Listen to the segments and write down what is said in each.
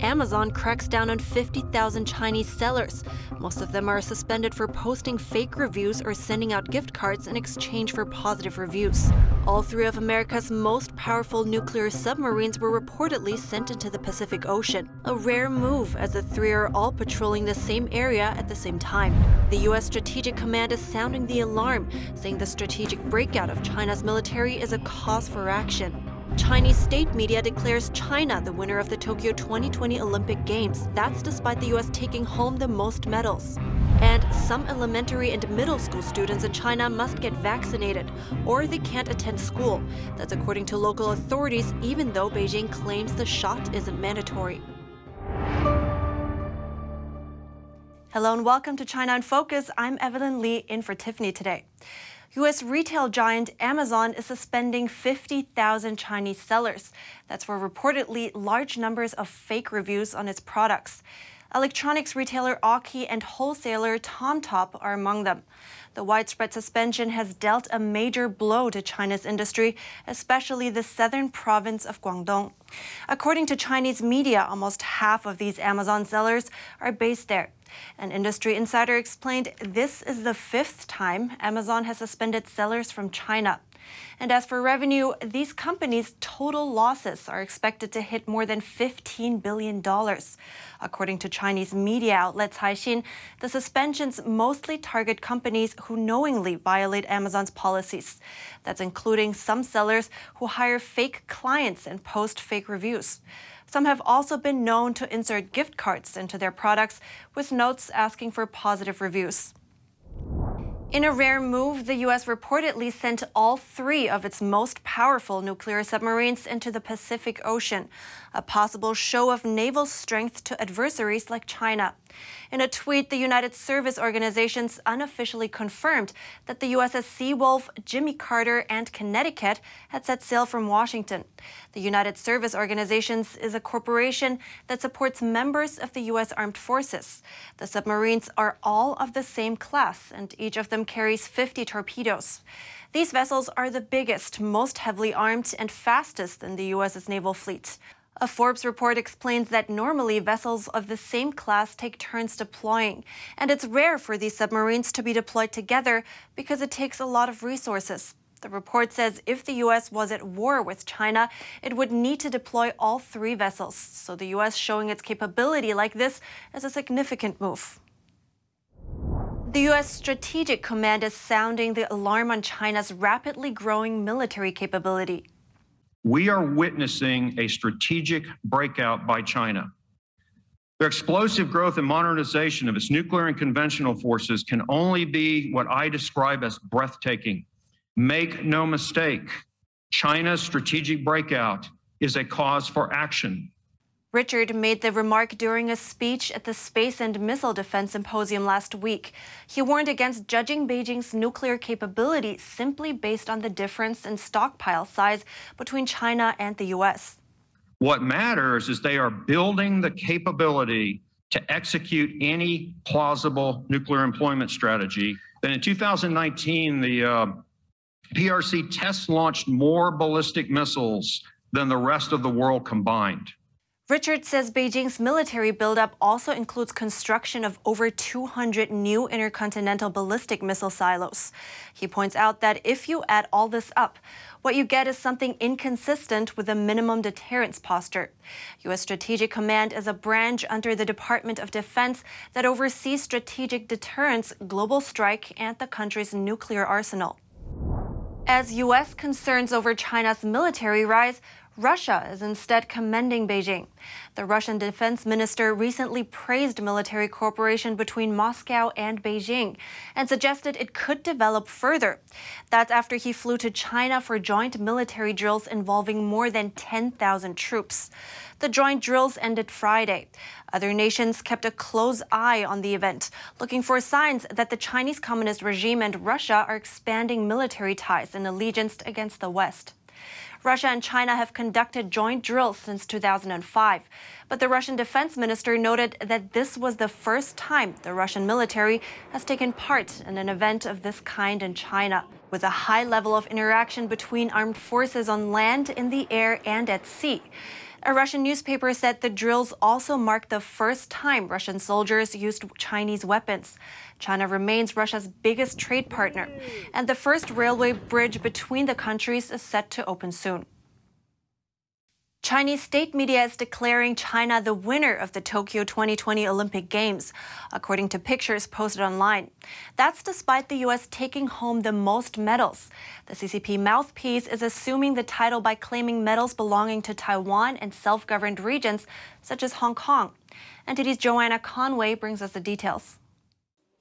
Amazon cracks down on 50,000 Chinese sellers. Most of them are suspended for posting fake reviews or sending out gift cards in exchange for positive reviews. All three of America's most powerful nuclear submarines were reportedly sent into the Pacific Ocean, a rare move as the three are all patrolling the same area at the same time. The U.S. Strategic Command is sounding the alarm, saying the strategic breakout of China's military is a cause for action. Chinese state media declares China the winner of the Tokyo 2020 Olympic Games. That's despite the U.S. taking home the most medals. And some elementary and middle school students in China must get vaccinated, or they can't attend school. That's according to local authorities, even though Beijing claims the shot isn't mandatory. Hello and welcome to China in Focus. I'm Evelyn Lee in for Tiffany today. U.S. retail giant Amazon is suspending 50,000 Chinese sellers. That's for reportedly large numbers of fake reviews on its products. Electronics retailer Aukey and wholesaler TomTop are among them. The widespread suspension has dealt a major blow to China's industry, especially the southern province of Guangdong. According to Chinese media, almost half of these Amazon sellers are based there. An industry insider explained this is the fifth time Amazon has suspended sellers from China. And as for revenue, these companies' total losses are expected to hit more than $15 billion. According to Chinese media outlet Caixin, the suspensions mostly target companies who knowingly violate Amazon's policies. That's including some sellers who hire fake clients and post fake reviews. Some have also been known to insert gift cards into their products with notes asking for positive reviews. In a rare move, the U.S. reportedly sent all three of its most powerful nuclear submarines into the Pacific Ocean, a possible show of naval strength to adversaries like China. In a tweet, the United Service Organizations unofficially confirmed that the USS Seawolf, Jimmy Carter, and Connecticut had set sail from Washington. The United Service Organizations is a corporation that supports members of the U.S. Armed Forces. The submarines are all of the same class, and each of them carries 50 torpedoes. These vessels are the biggest, most heavily armed, and fastest in the U.S.'s naval fleet. A Forbes report explains that normally vessels of the same class take turns deploying, and it's rare for these submarines to be deployed together because it takes a lot of resources. The report says if the U.S. was at war with China, it would need to deploy all three vessels. So the U.S. showing its capability like this is a significant move. The U.S. Strategic Command is sounding the alarm on China's rapidly growing military capability we are witnessing a strategic breakout by China. Their explosive growth and modernization of its nuclear and conventional forces can only be what I describe as breathtaking. Make no mistake, China's strategic breakout is a cause for action. Richard made the remark during a speech at the Space and Missile Defense Symposium last week. He warned against judging Beijing's nuclear capability simply based on the difference in stockpile size between China and the U.S. What matters is they are building the capability to execute any plausible nuclear employment strategy. Then in 2019, the uh, PRC test launched more ballistic missiles than the rest of the world combined. Richard says Beijing's military buildup also includes construction of over 200 new intercontinental ballistic missile silos. He points out that if you add all this up, what you get is something inconsistent with a minimum deterrence posture. U.S. Strategic Command is a branch under the Department of Defense that oversees strategic deterrence, global strike, and the country's nuclear arsenal. As U.S. concerns over China's military rise, Russia is instead commending Beijing. The Russian defense minister recently praised military cooperation between Moscow and Beijing and suggested it could develop further. That's after he flew to China for joint military drills involving more than 10,000 troops. The joint drills ended Friday. Other nations kept a close eye on the event, looking for signs that the Chinese Communist regime and Russia are expanding military ties and allegiance against the West. Russia and China have conducted joint drills since 2005. But the Russian defense minister noted that this was the first time the Russian military has taken part in an event of this kind in China. With a high level of interaction between armed forces on land, in the air, and at sea. A Russian newspaper said the drills also marked the first time Russian soldiers used Chinese weapons. China remains Russia's biggest trade partner, and the first railway bridge between the countries is set to open soon. Chinese state media is declaring China the winner of the Tokyo 2020 Olympic Games, according to pictures posted online. That's despite the U.S. taking home the most medals. The CCP mouthpiece is assuming the title by claiming medals belonging to Taiwan and self governed regions such as Hong Kong. NTD's Joanna Conway brings us the details.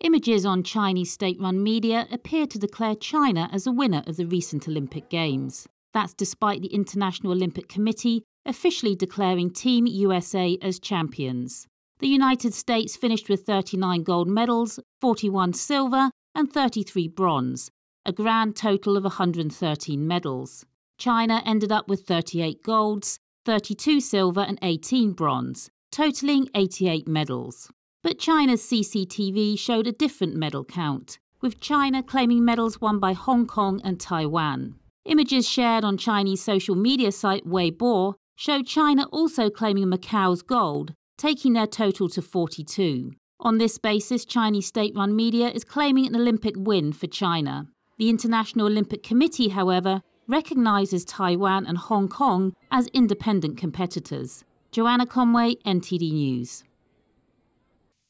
Images on Chinese state run media appear to declare China as a winner of the recent Olympic Games. That's despite the International Olympic Committee officially declaring Team USA as champions. The United States finished with 39 gold medals, 41 silver, and 33 bronze, a grand total of 113 medals. China ended up with 38 golds, 32 silver, and 18 bronze, totaling 88 medals. But China's CCTV showed a different medal count, with China claiming medals won by Hong Kong and Taiwan. Images shared on Chinese social media site Weibo show China also claiming Macau's gold, taking their total to 42. On this basis, Chinese state run media is claiming an Olympic win for China. The International Olympic Committee, however, recognises Taiwan and Hong Kong as independent competitors. Joanna Conway, NTD News.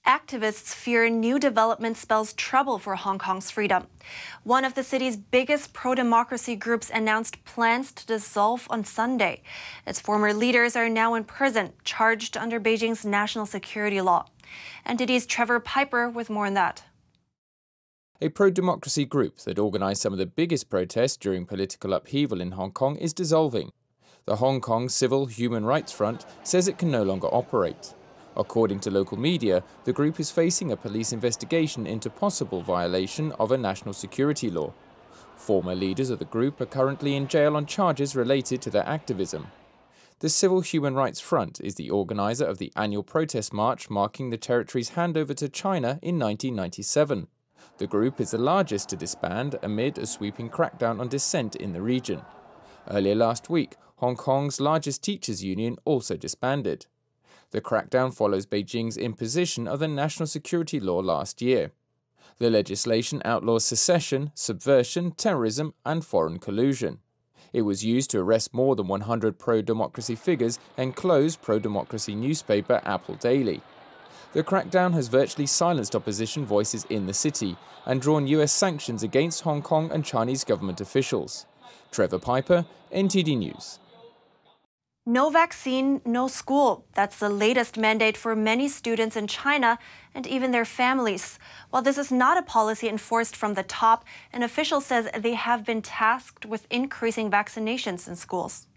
Activists fear new development spells trouble for Hong Kong's freedom. One of the city's biggest pro democracy groups announced plans to dissolve on Sunday. Its former leaders are now in prison, charged under Beijing's national security law. NTD's Trevor Piper with more on that. A pro democracy group that organised some of the biggest protests during political upheaval in Hong Kong is dissolving. The Hong Kong Civil Human Rights Front says it can no longer operate. According to local media, the group is facing a police investigation into possible violation of a national security law. Former leaders of the group are currently in jail on charges related to their activism. The Civil Human Rights Front is the organizer of the annual protest march marking the territory's handover to China in 1997. The group is the largest to disband amid a sweeping crackdown on dissent in the region. Earlier last week, Hong Kong's largest teachers' union also disbanded. The crackdown follows Beijing's imposition of the national security law last year. The legislation outlaws secession, subversion, terrorism, and foreign collusion. It was used to arrest more than 100 pro democracy figures and close pro democracy newspaper Apple Daily. The crackdown has virtually silenced opposition voices in the city and drawn US sanctions against Hong Kong and Chinese government officials. Trevor Piper, NTD News. No vaccine, no school. That's the latest mandate for many students in China and even their families. While this is not a policy enforced from the top, an official says they have been tasked with increasing vaccinations in schools.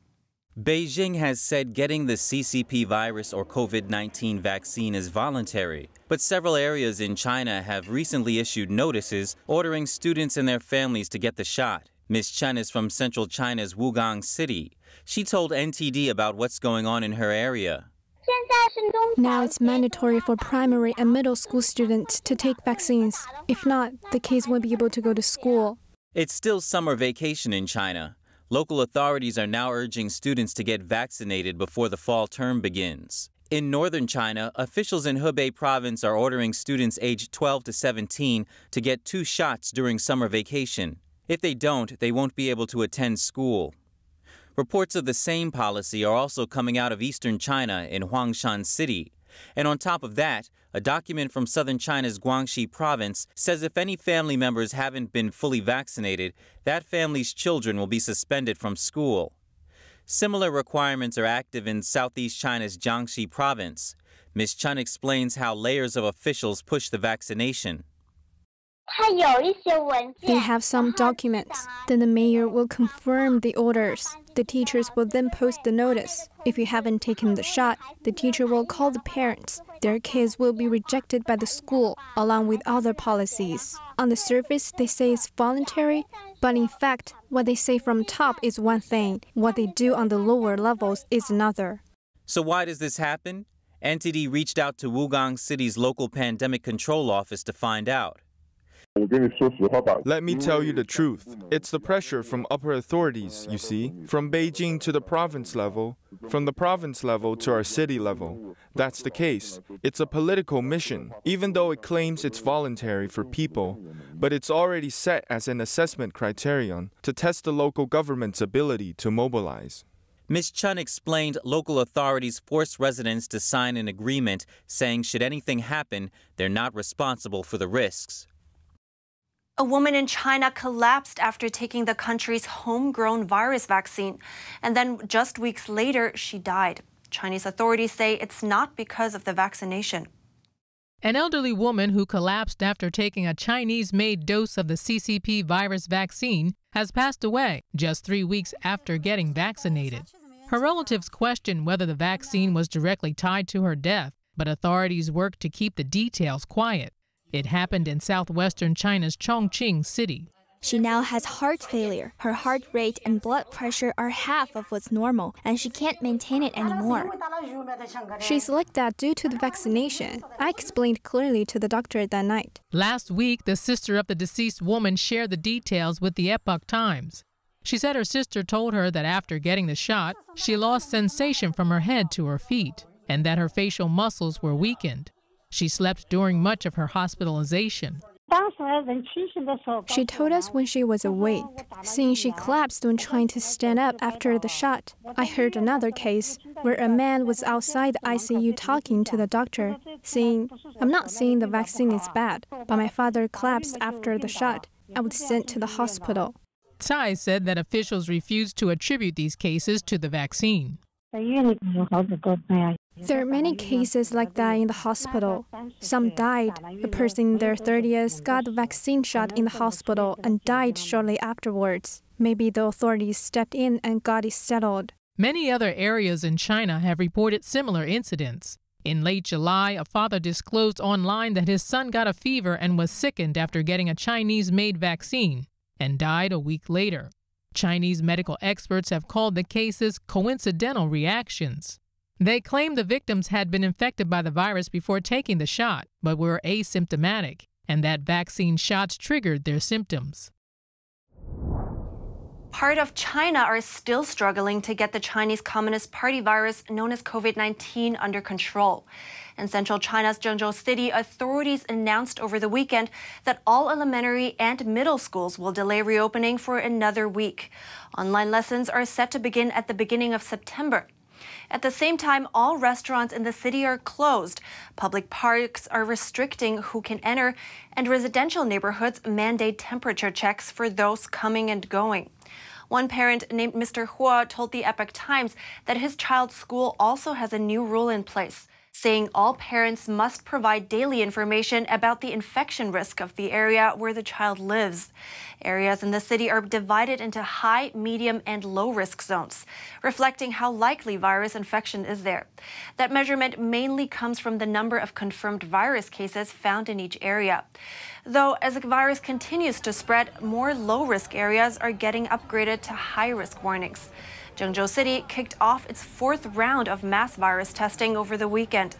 Beijing has said getting the CCP virus or COVID 19 vaccine is voluntary, but several areas in China have recently issued notices ordering students and their families to get the shot. Ms. Chen is from central China's Wugang City. She told NTD about what's going on in her area. Now it's mandatory for primary and middle school students to take vaccines. If not, the kids won't be able to go to school. It's still summer vacation in China. Local authorities are now urging students to get vaccinated before the fall term begins. In northern China, officials in Hebei province are ordering students aged 12 to 17 to get two shots during summer vacation. If they don't, they won't be able to attend school. Reports of the same policy are also coming out of eastern China in Huangshan City. And on top of that, a document from southern China's Guangxi province says if any family members haven't been fully vaccinated, that family's children will be suspended from school. Similar requirements are active in southeast China's Jiangxi province. Ms. Chen explains how layers of officials push the vaccination. They have some documents. Then the mayor will confirm the orders. The teachers will then post the notice. If you haven't taken the shot, the teacher will call the parents. Their kids will be rejected by the school, along with other policies. On the surface, they say it's voluntary, but in fact, what they say from top is one thing, what they do on the lower levels is another. So, why does this happen? NTD reached out to Wugang City's local pandemic control office to find out. Let me tell you the truth. It's the pressure from upper authorities, you see, from Beijing to the province level, from the province level to our city level. That's the case. It's a political mission, even though it claims it's voluntary for people. But it's already set as an assessment criterion to test the local government's ability to mobilize. Ms. Chun explained local authorities force residents to sign an agreement saying should anything happen, they're not responsible for the risks. A woman in China collapsed after taking the country's homegrown virus vaccine. And then just weeks later, she died. Chinese authorities say it's not because of the vaccination. An elderly woman who collapsed after taking a Chinese made dose of the CCP virus vaccine has passed away just three weeks after getting vaccinated. Her relatives question whether the vaccine was directly tied to her death, but authorities work to keep the details quiet. It happened in southwestern China's Chongqing city. She now has heart failure. Her heart rate and blood pressure are half of what's normal, and she can't maintain it anymore. She's like that due to the vaccination. I explained clearly to the doctor that night. Last week, the sister of the deceased woman shared the details with the Epoch Times. She said her sister told her that after getting the shot, she lost sensation from her head to her feet, and that her facial muscles were weakened. She slept during much of her hospitalization. She told us when she was awake, seeing she collapsed when trying to stand up after the shot. I heard another case where a man was outside the ICU talking to the doctor, saying, I'm not saying the vaccine is bad, but my father collapsed after the shot. I was sent to the hospital. Tsai said that officials refused to attribute these cases to the vaccine. There are many cases like that in the hospital. Some died. A person in their 30s got the vaccine shot in the hospital and died shortly afterwards. Maybe the authorities stepped in and got it settled. Many other areas in China have reported similar incidents. In late July, a father disclosed online that his son got a fever and was sickened after getting a Chinese made vaccine and died a week later. Chinese medical experts have called the cases coincidental reactions. They claim the victims had been infected by the virus before taking the shot, but were asymptomatic, and that vaccine shots triggered their symptoms. Part of China are still struggling to get the Chinese Communist Party virus known as COVID 19 under control. In central China's Zhengzhou City, authorities announced over the weekend that all elementary and middle schools will delay reopening for another week. Online lessons are set to begin at the beginning of September. At the same time, all restaurants in the city are closed. Public parks are restricting who can enter, and residential neighborhoods mandate temperature checks for those coming and going. One parent named Mr. Hua told the Epoch Times that his child's school also has a new rule in place saying all parents must provide daily information about the infection risk of the area where the child lives. Areas in the city are divided into high, medium, and low risk zones, reflecting how likely virus infection is there. That measurement mainly comes from the number of confirmed virus cases found in each area. Though, as the virus continues to spread, more low risk areas are getting upgraded to high risk warnings. Zhengzhou City kicked off its fourth round of mass virus testing over the weekend.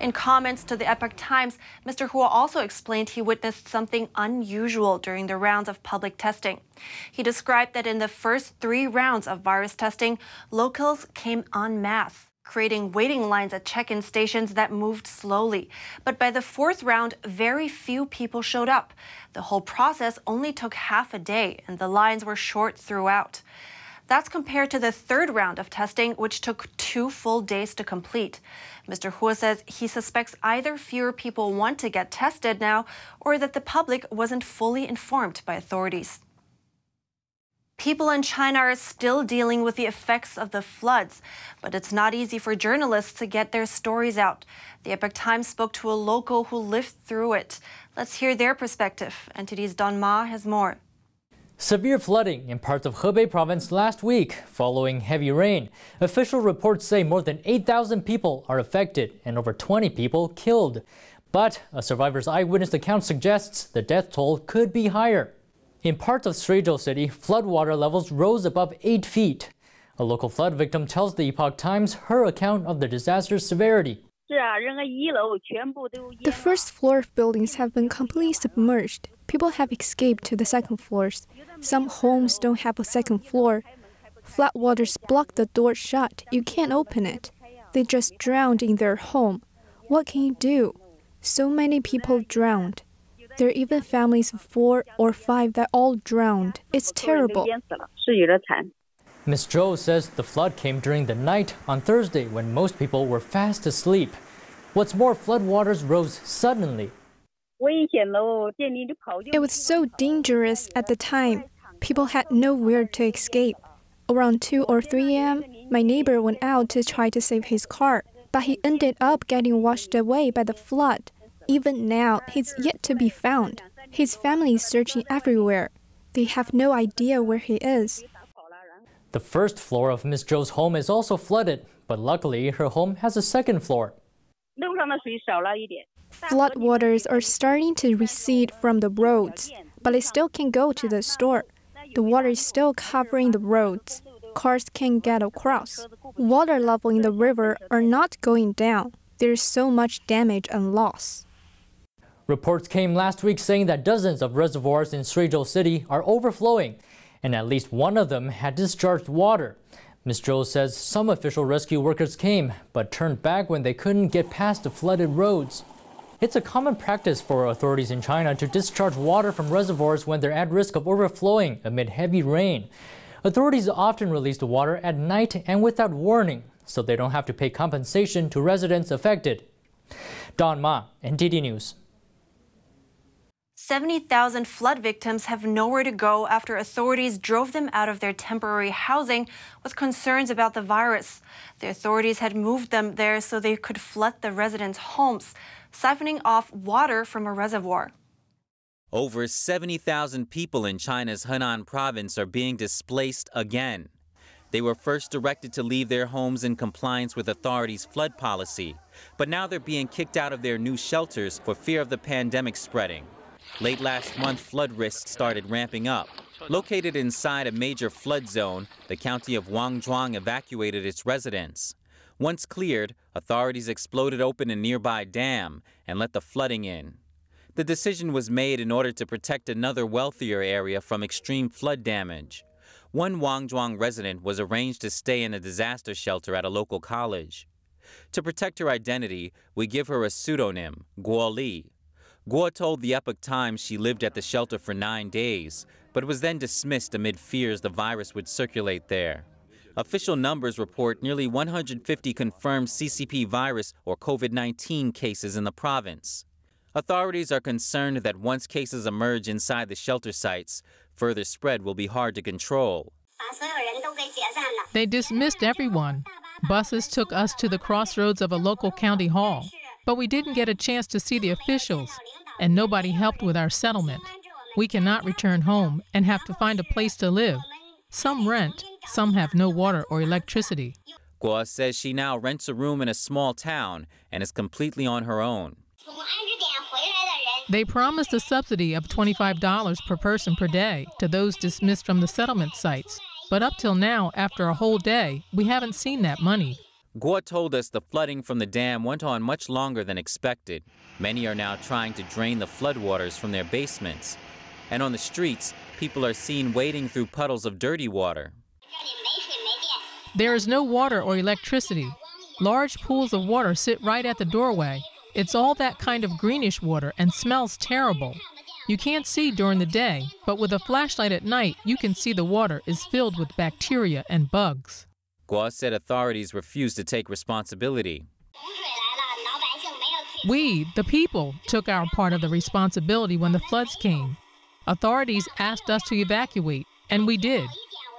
In comments to the Epoch Times, Mr. Hua also explained he witnessed something unusual during the rounds of public testing. He described that in the first three rounds of virus testing, locals came en masse creating waiting lines at check in stations that moved slowly. But by the fourth round, very few people showed up. The whole process only took half a day, and the lines were short throughout. That's compared to the third round of testing, which took two full days to complete. Mr. Hua says he suspects either fewer people want to get tested now or that the public wasn't fully informed by authorities. People in China are still dealing with the effects of the floods, but it's not easy for journalists to get their stories out. The Epoch Times spoke to a local who lived through it. Let's hear their perspective. NTD's Don Ma has more. Severe flooding in parts of Hubei province last week following heavy rain. Official reports say more than 8,000 people are affected and over 20 people killed. But a survivor's eyewitness account suggests the death toll could be higher. In parts of Suizhou City, floodwater levels rose above 8 feet. A local flood victim tells the Epoch Times her account of the disaster's severity. The first floor of buildings have been completely submerged. People have escaped to the second floors. Some homes don't have a second floor. Floodwaters block the door shut. You can't open it. They just drowned in their home. What can you do? So many people drowned. There are even families of four or five that all drowned. It's terrible. Ms. Zhou says the flood came during the night on Thursday when most people were fast asleep. What's more, floodwaters rose suddenly. It was so dangerous at the time. People had nowhere to escape. Around 2 or 3 a.m., my neighbor went out to try to save his car, but he ended up getting washed away by the flood. Even now, he's yet to be found. His family is searching everywhere. They have no idea where he is. The first floor of Miss Zhou's home is also flooded, but luckily her home has a second floor. Floodwaters are starting to recede from the roads, but they still can go to the store. The water is still covering the roads. Cars can get across. Water level in the river are not going down. There's so much damage and loss. Reports came last week saying that dozens of reservoirs in Suizhou City are overflowing, and at least one of them had discharged water. Ms. Zhou says some official rescue workers came, but turned back when they couldn't get past the flooded roads. It's a common practice for authorities in China to discharge water from reservoirs when they're at risk of overflowing amid heavy rain. Authorities often release the water at night and without warning, so they don't have to pay compensation to residents affected. Don Ma, NTD News. 70,000 flood victims have nowhere to go after authorities drove them out of their temporary housing with concerns about the virus. The authorities had moved them there so they could flood the residents' homes siphoning off water from a reservoir. Over 70,000 people in China's Henan province are being displaced again. They were first directed to leave their homes in compliance with authorities' flood policy, but now they're being kicked out of their new shelters for fear of the pandemic spreading. Late last month, flood risks started ramping up. Located inside a major flood zone, the county of Wangzhuang evacuated its residents. Once cleared, authorities exploded open a nearby dam and let the flooding in. The decision was made in order to protect another wealthier area from extreme flood damage. One Wangzhuang resident was arranged to stay in a disaster shelter at a local college. To protect her identity, we give her a pseudonym, Guo Li. Guo told the Epoch Times she lived at the shelter for nine days, but was then dismissed amid fears the virus would circulate there. Official numbers report nearly 150 confirmed CCP virus or COVID 19 cases in the province. Authorities are concerned that once cases emerge inside the shelter sites, further spread will be hard to control. They dismissed everyone. Buses took us to the crossroads of a local county hall, but we didn't get a chance to see the officials, and nobody helped with our settlement. We cannot return home and have to find a place to live. Some rent, some have no water or electricity. Guo says she now rents a room in a small town and is completely on her own. They promised a subsidy of $25 per person per day to those dismissed from the settlement sites. But up till now, after a whole day, we haven't seen that money. Guo told us the flooding from the dam went on much longer than expected. Many are now trying to drain the floodwaters from their basements. And on the streets, people are seen wading through puddles of dirty water. There is no water or electricity. Large pools of water sit right at the doorway. It's all that kind of greenish water and smells terrible. You can't see during the day, but with a flashlight at night, you can see the water is filled with bacteria and bugs. Guo said authorities refused to take responsibility. We, the people, took our part of the responsibility when the floods came. Authorities asked us to evacuate, and we did.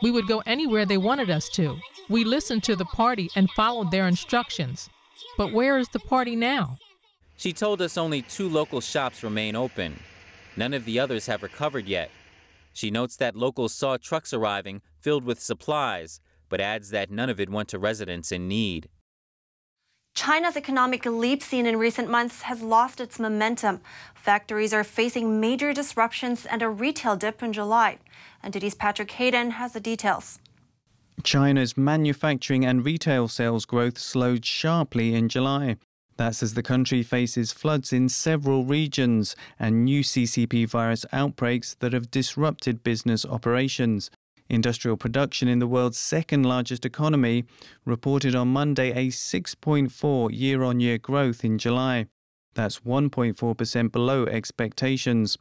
We would go anywhere they wanted us to. We listened to the party and followed their instructions. But where is the party now? She told us only two local shops remain open. None of the others have recovered yet. She notes that locals saw trucks arriving filled with supplies, but adds that none of it went to residents in need. China's economic leap seen in recent months has lost its momentum. Factories are facing major disruptions and a retail dip in July. NTD's Patrick Hayden has the details. China's manufacturing and retail sales growth slowed sharply in July. That's as the country faces floods in several regions and new CCP virus outbreaks that have disrupted business operations. Industrial production in the world's second largest economy reported on Monday a 6.4 year on year growth in July. That's 1.4% below expectations.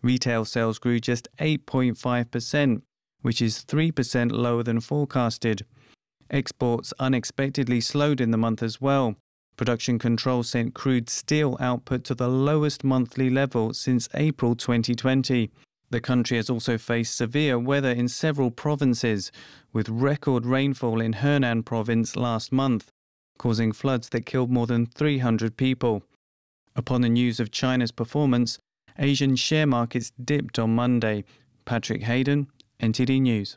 Retail sales grew just 8.5%, which is 3% lower than forecasted. Exports unexpectedly slowed in the month as well. Production control sent crude steel output to the lowest monthly level since April 2020. The country has also faced severe weather in several provinces, with record rainfall in Henan province last month, causing floods that killed more than 300 people. Upon the news of China's performance, Asian share markets dipped on Monday. Patrick Hayden, NTD News.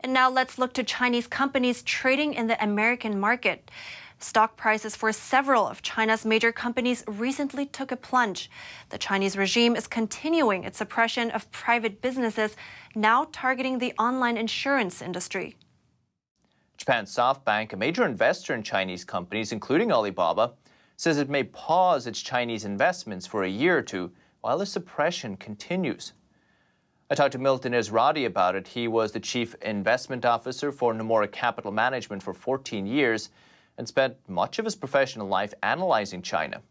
And now let's look to Chinese companies trading in the American market. Stock prices for several of China's major companies recently took a plunge. The Chinese regime is continuing its suppression of private businesses, now targeting the online insurance industry. Japan's SoftBank, a major investor in Chinese companies, including Alibaba, says it may pause its Chinese investments for a year or two while the suppression continues. I talked to Milton Ezrati about it. He was the chief investment officer for Nomura Capital Management for 14 years and spent much of his professional life analyzing China.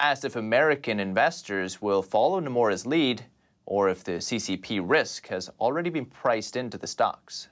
Asked if American investors will follow Nomura's lead or if the CCP risk has already been priced into the stocks.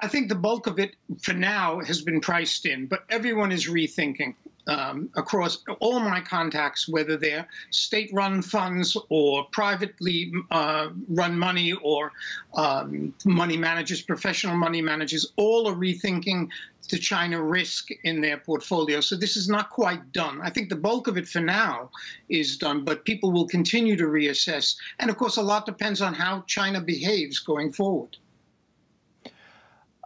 I think the bulk of it for now has been priced in, but everyone is rethinking. Um, across all my contacts, whether they're state run funds or privately uh, run money or um, money managers, professional money managers, all are rethinking the China risk in their portfolio. So this is not quite done. I think the bulk of it for now is done, but people will continue to reassess. And of course, a lot depends on how China behaves going forward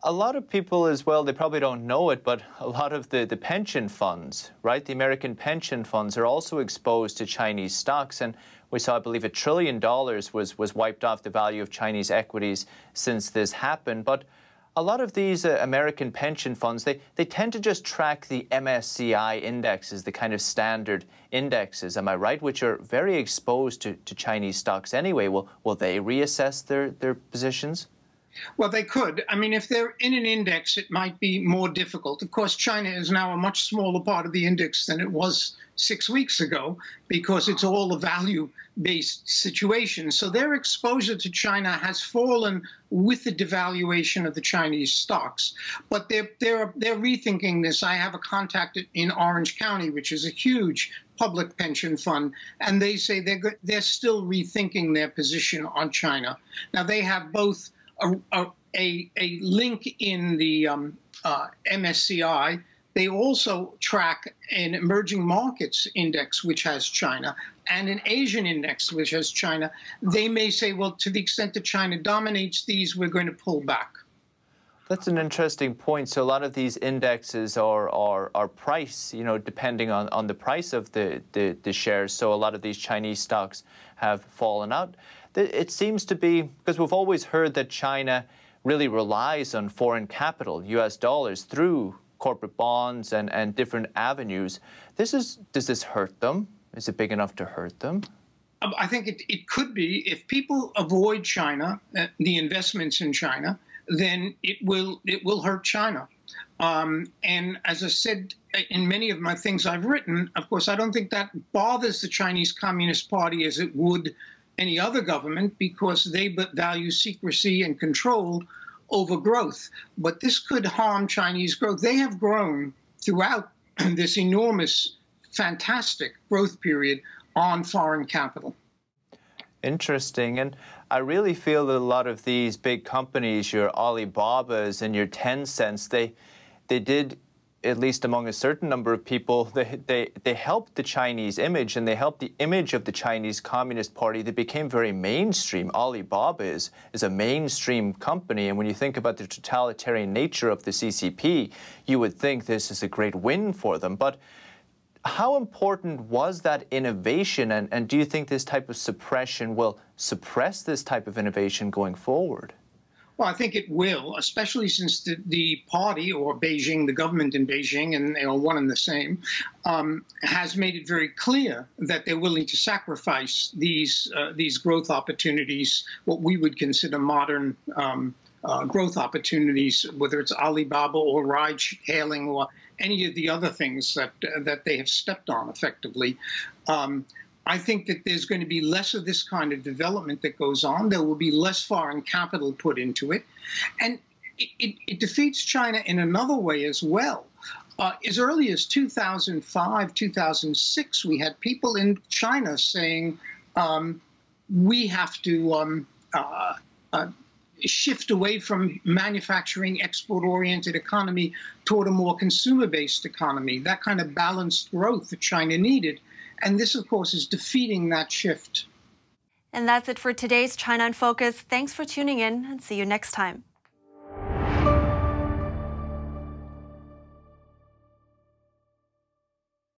a lot of people as well, they probably don't know it, but a lot of the, the pension funds, right, the American pension funds are also exposed to Chinese stocks. And we saw, I believe, a trillion dollars was, was wiped off the value of Chinese equities since this happened. But a lot of these uh, American pension funds, they, they tend to just track the MSCI indexes, the kind of standard indexes, am I right, which are very exposed to, to Chinese stocks anyway. Will, will they reassess their, their positions? Well, they could. I mean, if they're in an index, it might be more difficult. Of course, China is now a much smaller part of the index than it was six weeks ago because it's all a value based situation. So their exposure to China has fallen with the devaluation of the Chinese stocks. But they're, they're, they're rethinking this. I have a contact in Orange County, which is a huge public pension fund, and they say they're, they're still rethinking their position on China. Now, they have both a, a, a link in the um, uh, MSCI. They also track an emerging markets index, which has China, and an Asian index, which has China. They may say, well, to the extent that China dominates these, we're going to pull back. That's an interesting point. So a lot of these indexes are are, are price, you know, depending on, on the price of the, the, the shares. So a lot of these Chinese stocks have fallen out it seems to be because we've always heard that China really relies on foreign capital, US dollars, through corporate bonds and, and different avenues. This is does this hurt them? Is it big enough to hurt them? Um, I think it, it could be. If people avoid China, uh, the investments in China, then it will it will hurt China. Um, and as I said uh, in many of my things I've written, of course, I don't think that bothers the Chinese Communist Party as it would any other government because they value secrecy and control over growth. But this could harm Chinese growth. They have grown throughout this enormous, fantastic growth period on foreign capital. Interesting. And I really feel that a lot of these big companies, your Alibabas and your Tencents, they they did at least among a certain number of people, they, they, they helped the Chinese image and they helped the image of the Chinese Communist Party. They became very mainstream. Alibaba is, is a mainstream company. And when you think about the totalitarian nature of the CCP, you would think this is a great win for them. But how important was that innovation? And, and do you think this type of suppression will suppress this type of innovation going forward? Well, I think it will, especially since the, the party or Beijing, the government in Beijing, and they are one and the same, um, has made it very clear that they're willing to sacrifice these uh, these growth opportunities, what we would consider modern um, uh, growth opportunities, whether it's Alibaba or ride hailing or any of the other things that uh, that they have stepped on effectively. Um, I think that there's going to be less of this kind of development that goes on. There will be less foreign capital put into it. And it, it, it defeats China in another way as well. Uh, as early as 2005, 2006, we had people in China saying um, we have to um, uh, uh, shift away from manufacturing export oriented economy toward a more consumer based economy, that kind of balanced growth that China needed. And this, of course, is defeating that shift. And that's it for today's China in Focus. Thanks for tuning in and see you next time.